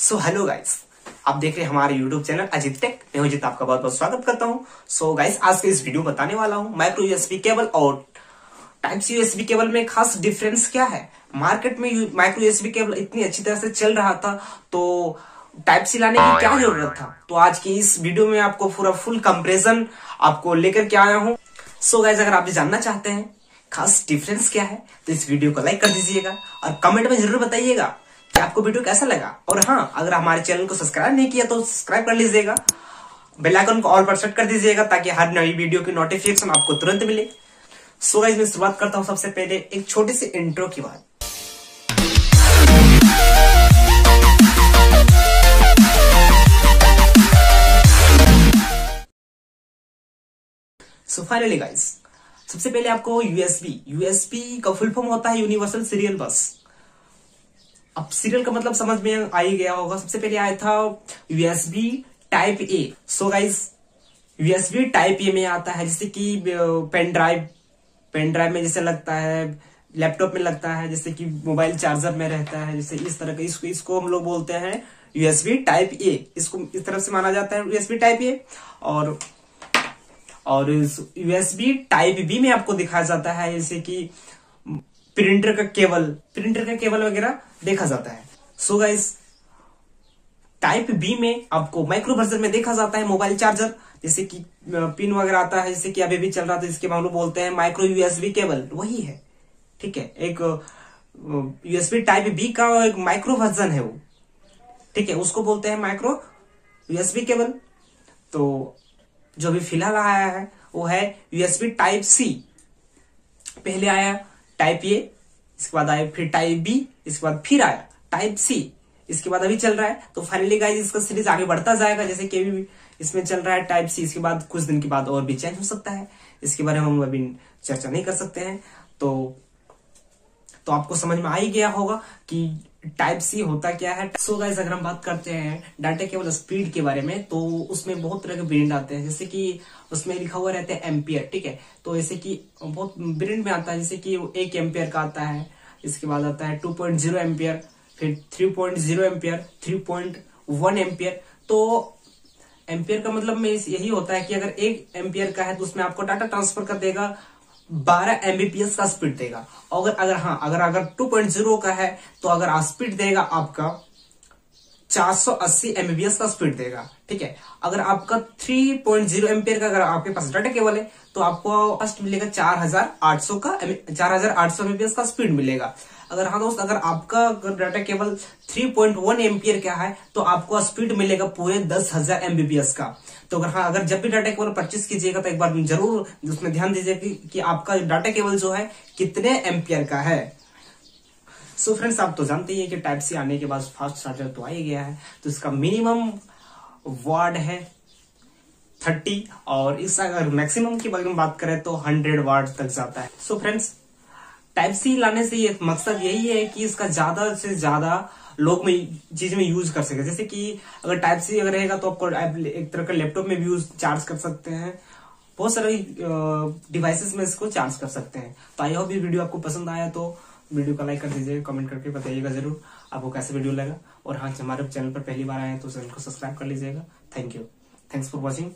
So hello guys आप देख रहे हैं हमारे यूट्यूब चैनल अजित टेक मैं अजित, आपका बहुत बहुत स्वागत करता हूँ। सो गाइस आज के इस वीडियो बताने वाला हूँ माइक्रो यूएसबी केबल और टाइप सी यूएसबी केबल में खास डिफरेंस क्या है? मार्केट में माइक्रो यूएसबी केबल इतनी अच्छी तरह से चल रहा था तो टाइप सी लाने की क्या ज़रूरत था? तो आज की इस वीडियो में आपको पूरा फुल कंपेरिजन आपको लेकर के आया हूँ। सो गाइज़ अगर आप जानना चाहते हैं खास डिफरेंस क्या है तो इस वीडियो को लाइक कर दीजिएगा और कमेंट में ज़रूर बताइएगा। कि आपको वीडियो कैसा लगा? और हाँ अगर हमारे चैनल को सब्सक्राइब नहीं किया तो सब्सक्राइब कर लीजिएगा। बेल आइकन को ऑल पर सेट कर दीजिएगा ताकि हर नई वीडियो की नोटिफिकेशन आपको तुरंत मिले। सो गाइज़ मैं शुरुआत करता हूँ सबसे पहले एक छोटी सी इंट्रो की बात। सो फाइनली गाइस सबसे पहले आपको यूएसबी यूएसबी का फुल फॉर्म होता है यूनिवर्सल सीरियल बस अब सीरियल का मतलब समझ में आ ही गया होगा। सबसे पहले आया था USB type A so guys USB type A में आता है, जैसे कि पेन ड्राइव पेन ड्राइव में जैसे लगता है लैपटॉप में लगता है, जैसे कि मोबाइल चार्जर में रहता है, जैसे इस तरह का इसको इसको हम लोग बोलते हैं यूएसबी टाइप ए इसको इस तरफ़ से माना जाता है यूएसबी टाइप ए और और यूएसबी टाइप बी में आपको दिखाया जाता है, जैसे कि प्रिंटर का केबल, प्रिंटर का केबल वगैरह देखा जाता है। सो गाइस टाइप बी में आपको माइक्रो वर्जन में देखा जाता है मोबाइल चार्जर जैसे कि पिन वगैरह आता है, जैसे कि अभी भी चल रहा था, जिसके हम लोग बोलते हैं माइक्रो यूएसबी केबल वही है। ठीक है? एक यूएसबी टाइप बी का एक माइक्रो वर्जन है वो। ठीक है? उसको बोलते हैं माइक्रो यूएसबी केबल तो जो भी फ़िलहाल आया है, वो है यूएसबी टाइप सी पहले आया टाइप ए, इसके बाद आया फिर टाइप बी, इसके बाद फिर आया टाइप सी। इसके बाद अभी चल रहा है तो फाइनली गाइज़ इसका सीरीज़ आगे बढ़ता जाएगा, जैसे कि अभी इसमें चल रहा है टाइप सी, इसके बाद कुछ दिन के बाद और भी चेंज हो सकता है। इसके बारे में हम अभी चर्चा नहीं कर सकते हैं तो तो आपको समझ में आ ही गया होगा कि टाइप सी होता क्या है। सो गाइस अगर हम बात करते हैं डाटा केवल स्पीड के बारे में तो उसमें बहुत तरह के ब्रेंड आते हैं। जैसे कि उसमें लिखा हुआ रहता है एम्पियर ठीक है? तो जैसे कि बहुत ब्रेंड में आता है, जैसे कि एक एम्पियर का आता है, इसके बाद आता है टू पॉइंट ज़ीरो एम्पियर फिर three point zero ampere three point one ampere तो एम्पियर का मतलब में यही होता है कि अगर एक एम्पियर का है तो उसमें आपको डाटा ट्रांसफ़र कर देगा। बारह एमबीपीएस का स्पीड देगा। अगर अगर हाँ अगर अगर 2.0 का है तो अगर स्पीड देगा, आपका 480 एमबीपीएस का स्पीड देगा ठीक है? अगर आपका 3.0 एम्पियर का अगर आपके पास डाटा केबल है तो आपको फ़र्स्ट मिलेगा 4800 का 4800 एमबीपीएस का स्पीड मिलेगा। अगर हाँ दोस्त अगर आपका डाटा केबल 3.1 एम्पियर का है तो आपको स्पीड मिलेगा पूरे दस हज़ार एमबीपीएस का। तो अगर हाँ अगर जब भी डाटा केबल परचेस कीजिएगा तो एक बार ज़रूर उसमें ध्यान दीजिए कि, कि आपका डाटा केबल जो है कितने एम्पियर का है। सो so फ्रेंड्स आप तो जानते ही हैं कि टाइप सी आने के बाद फास्ट चार्जर तो आ ही गया है। तो इसका मिनिमम वार्ड है थर्टी और इस अगर मैक्सिमम की बात करें तो हंड्रेड वार्ड तक जाता है। सो फ्रेंड्स टाइप सी लाने से ये मकसद यही है कि इसका ज़्यादा से ज़्यादा लोग में चीज़ में यूज़ कर सके। जैसे कि अगर टाइप सी अगर रहेगा तो आपको एक तरह का लैपटॉप में भी यूज़ चार्ज कर सकते हैं। बहुत सारे डिवाइसेस में इसको चार्ज कर सकते हैं। तो आई होप ये वीडियो आपको पसंद आया तो वीडियो का लाइक कर दीजिए कमेंट करके बताइएगा ज़रूर, आपको कैसे वीडियो लगा। और हाँ हमारे चैनल पर पहली बार आए हैं तो चैनल को सब्सक्राइब कर लीजिएगा। Thank you thanks for watching